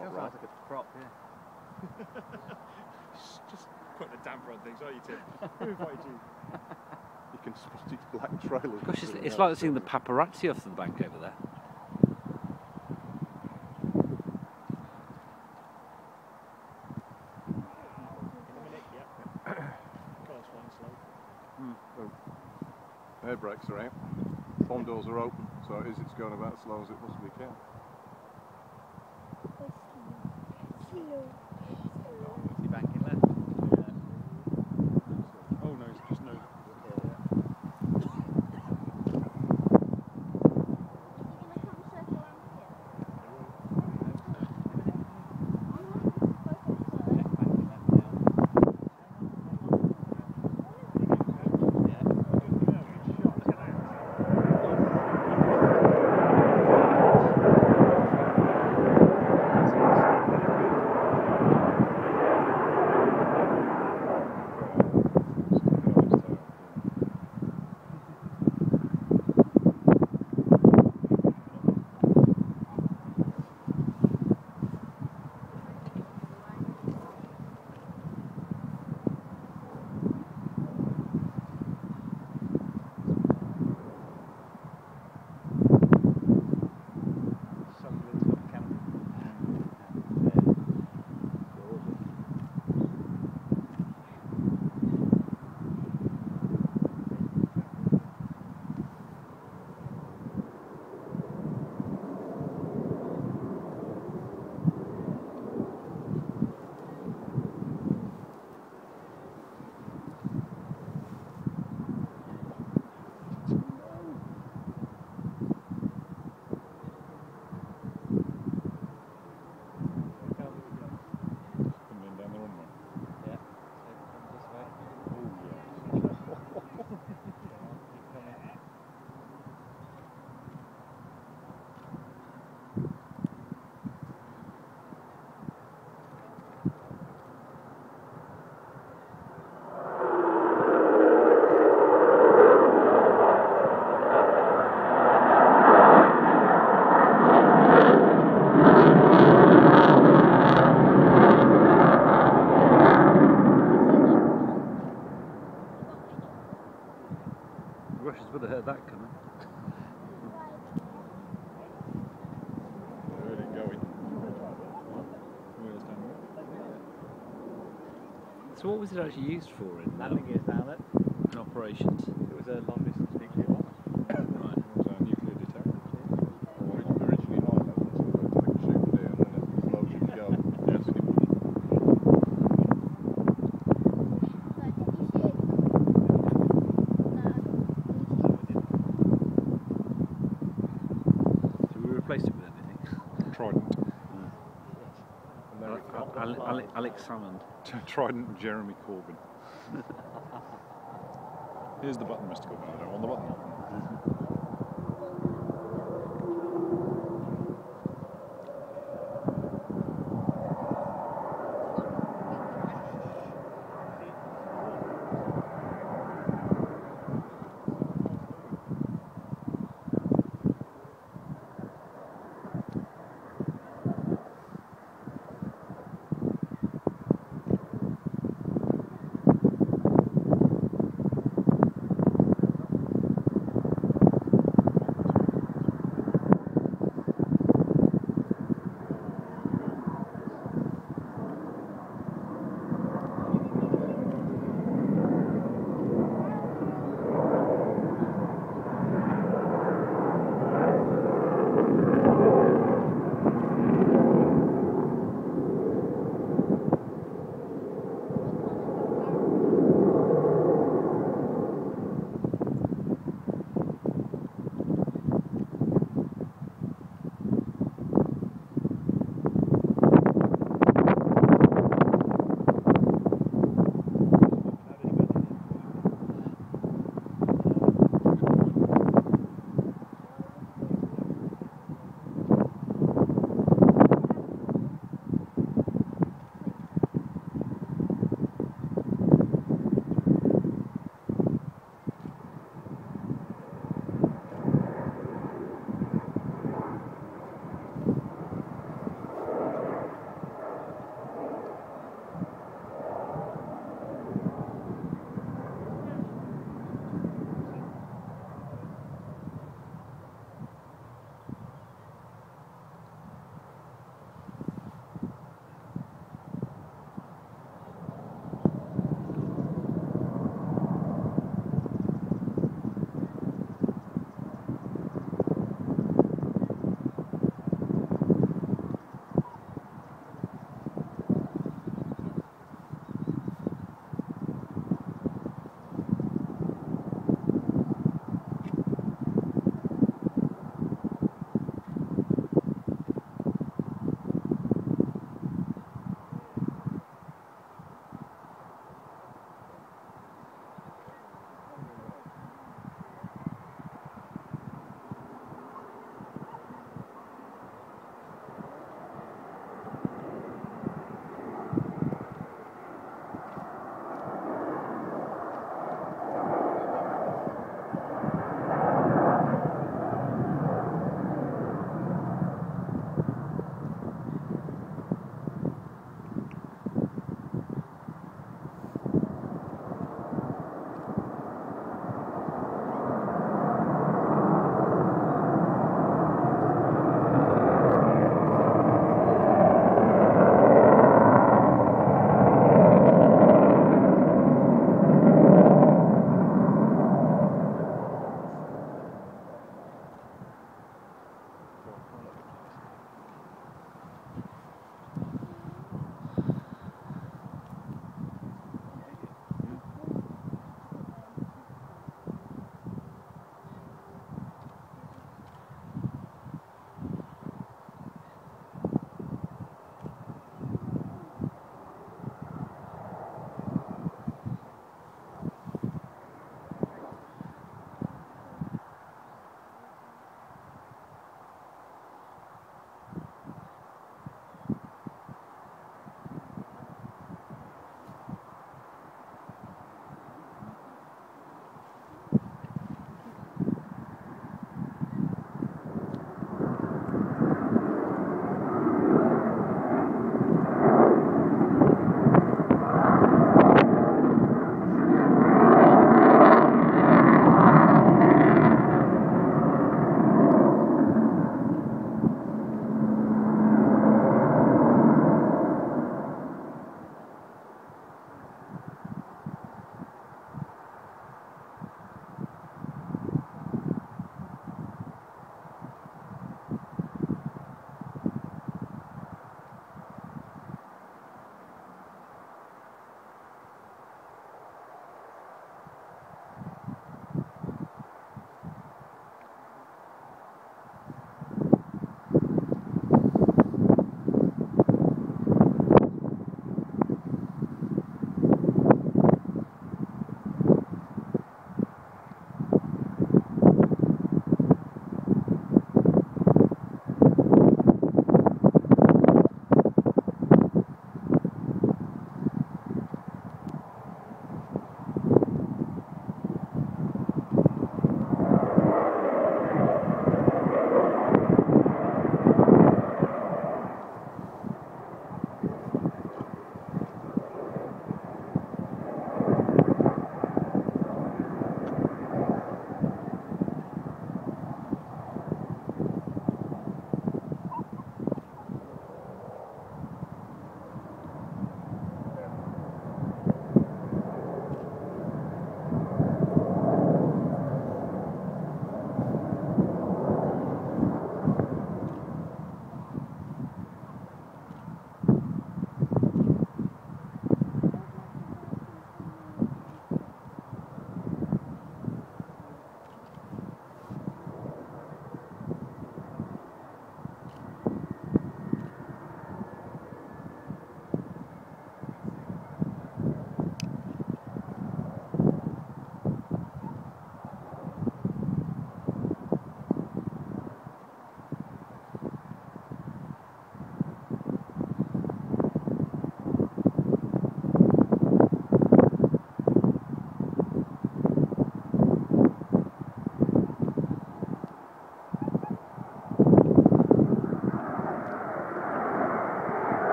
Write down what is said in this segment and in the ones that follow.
not Feels right. like a prop, yeah. Just putting a damper on things, are you, Tim? Who invited you? You can spot its black trailers. Gosh, it's, through it's there, like seeing the paparazzi off the bank over there. In a minute, yeah. Car's flying slow. you? Air brakes are out. Pond doors are open, so it is. It's going about as slow as it possibly can. Is So what was it actually used for in, Landing gears down it. in operations? It was a long distance nuclear bomb. Right. It was a nuclear deterrent. Originally high level, so they take a shoot there and then as low as you can go. Yes. So we replaced it with anything. Trident. Alex Salmond. Trident Jeremy Corbyn. Here's the button, Mr. Corbyn. I don't want the button.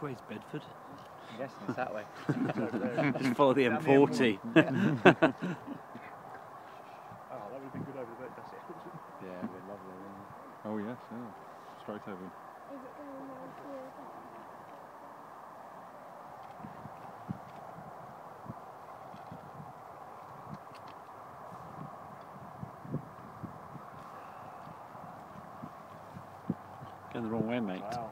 Which way's Bedford? I'm guessing it's that way. It's. Just follow the Down the M40. Oh, that would have been good over there. That's it. Yeah, it'd be lovely. wouldn't it? Oh yes, yeah. Straight over. Is it going round here? Going the wrong way, mate. Wow,